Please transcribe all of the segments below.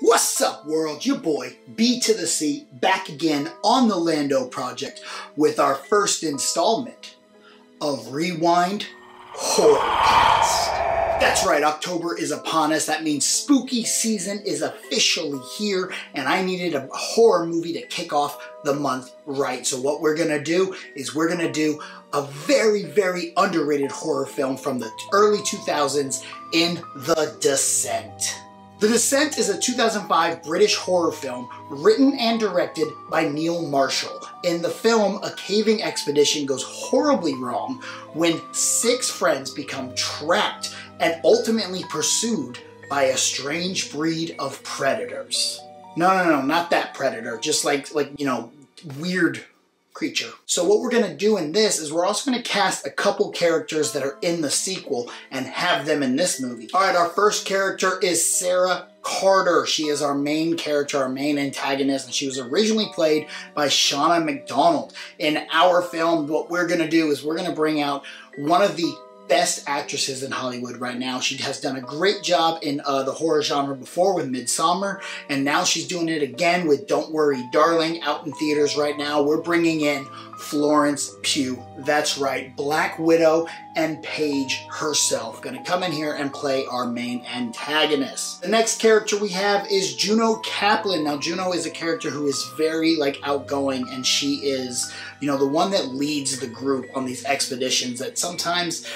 What's up, world? Your boy, B to the C, back again on the Lando Project with our first installment of Rewind Horrorcast. That's right, October is upon us. That means spooky season is officially here, and I needed a horror movie to kick off the month right. So, what we're gonna do is we're gonna do a very, very underrated horror film from the early 2000s in The Descent. The Descent is a 2005 British horror film written and directed by Neil Marshall. In the film, a caving expedition goes horribly wrong when six friends become trapped and ultimately pursued by a strange breed of predators. No, no, no, not that predator. Just like, like you know, weird creature. So what we're gonna do in this is we're also gonna cast a couple characters that are in the sequel and have them in this movie. All right, our first character is Sarah Carter. She is our main character, our main antagonist, and she was originally played by Shauna Macdonald. In our film, what we're gonna do is we're gonna bring out one of the best actresses in Hollywood right now. She has done a great job in uh, the horror genre before with Midsommar, and now she's doing it again with Don't Worry Darling out in theaters right now. We're bringing in Florence Pugh. That's right, Black Widow and Paige herself. Gonna come in here and play our main antagonist. The next character we have is Juno Kaplan. Now, Juno is a character who is very like outgoing, and she is, you know, the one that leads the group on these expeditions that sometimes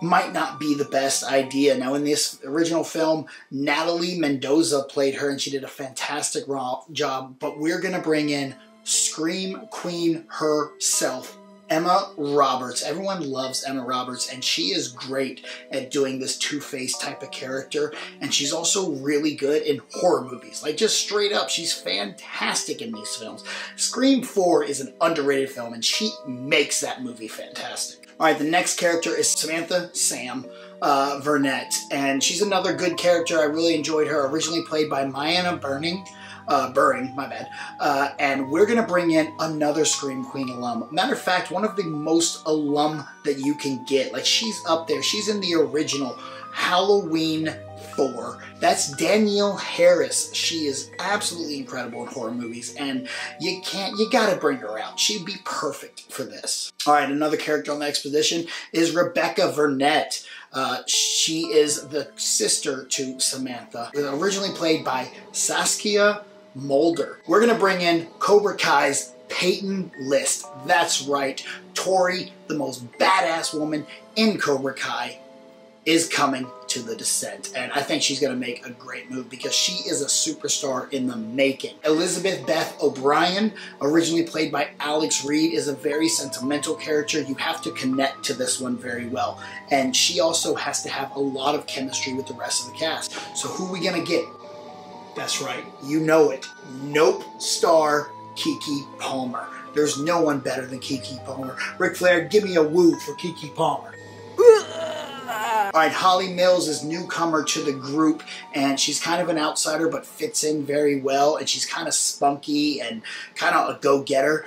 might not be the best idea. Now, in this original film, Natalie Mendoza played her and she did a fantastic job, but we're going to bring in Scream Queen herself, Emma Roberts. Everyone loves Emma Roberts, and she is great at doing this two-faced type of character. And she's also really good in horror movies. Like, just straight up, she's fantastic in these films. Scream 4 is an underrated film, and she makes that movie fantastic. All right, the next character is Samantha Sam uh, Vernet, and she's another good character. I really enjoyed her. Originally played by MyAnna Burning, uh, Buring, my bad. Uh, and we're gonna bring in another Scream Queen alum. Matter of fact, one of the most alum that you can get. Like she's up there. She's in the original Halloween 4. That's Danielle Harris. She is absolutely incredible in horror movies, and you can't, you gotta bring her out. She'd be perfect for this. All right, another character on the expedition is Rebecca Vernet. Uh, she is the sister to Samantha, originally played by Saskia Mulder. We're gonna bring in Cobra Kai's Peyton List. That's right, Tori, the most badass woman in Cobra Kai, is coming to the descent. And I think she's going to make a great move because she is a superstar in the making. Elizabeth Beth O'Brien, originally played by Alex Reid, is a very sentimental character. You have to connect to this one very well. And she also has to have a lot of chemistry with the rest of the cast. So who are we going to get? That's right, you know it. Nope star Keke Palmer. There's no one better than Keke Palmer. Ric Flair, give me a woo for Keke Palmer. All right, Holly Mills is newcomer to the group, and she's kind of an outsider, but fits in very well, and she's kind of spunky and kind of a go-getter.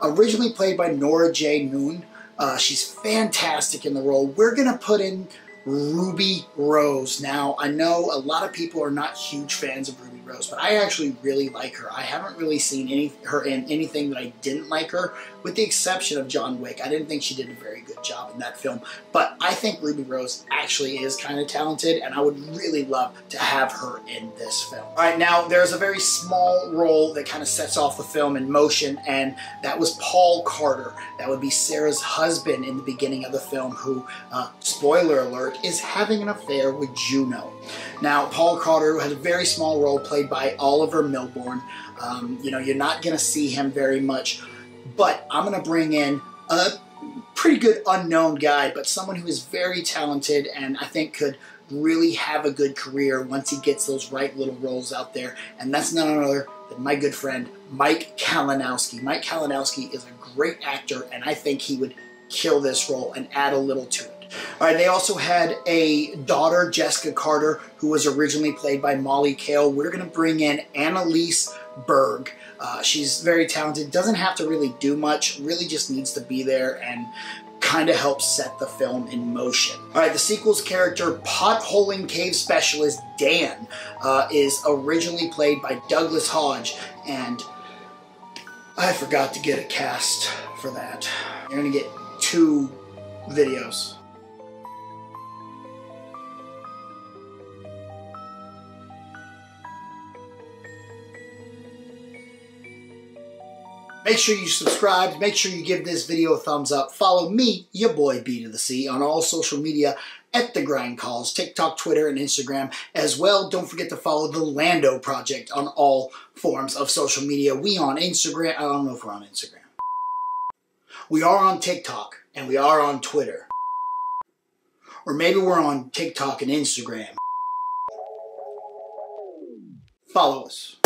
Originally played by Nora J. Noone, uh, she's fantastic in the role. We're going to put in Ruby Rose. Now, I know a lot of people are not huge fans of Ruby Rose, but I actually really like her. I haven't really seen any her in anything that I didn't like her, with the exception of John Wick. I didn't think she did a very good job in that film, but I think Ruby Rose actually is kind of talented, and I would really love to have her in this film. All right, now there's a very small role that kind of sets off the film in motion, and that was Paul Carter. That would be Sarah's husband in the beginning of the film, who, uh, spoiler alert, is having an affair with Juno. Now, Paul Carter has a very small role played by Oliver Milburn. Um, you know, you're not going to see him very much, but I'm going to bring in a pretty good unknown guy, but someone who is very talented and I think could really have a good career once he gets those right little roles out there. And that's none other than my good friend, Mike Kalinowski. Mike Kalinowski is a great actor, and I think he would kill this role and add a little to it. All right, they also had a daughter, Jessica Carter, who was originally played by Molly Kayll. We're going to bring in Annalise Berg. Uh, she's very talented, doesn't have to really do much, really just needs to be there and kind of helps set the film in motion. All right, the sequel's character, potholing cave specialist Dan, uh, is originally played by Douglas Hodge, and I forgot to get a cast for that. You're gonna get two videos. Make sure you subscribe. Make sure you give this video a thumbs up. Follow me, your boy B to the C, on all social media at The Grind Calls, TikTok, Twitter, and Instagram. As well, don't forget to follow the Lando Project on all forms of social media. We on Instagram. I don't know if we're on Instagram. We are on TikTok, and we are on Twitter. Or maybe we're on TikTok and Instagram. Follow us.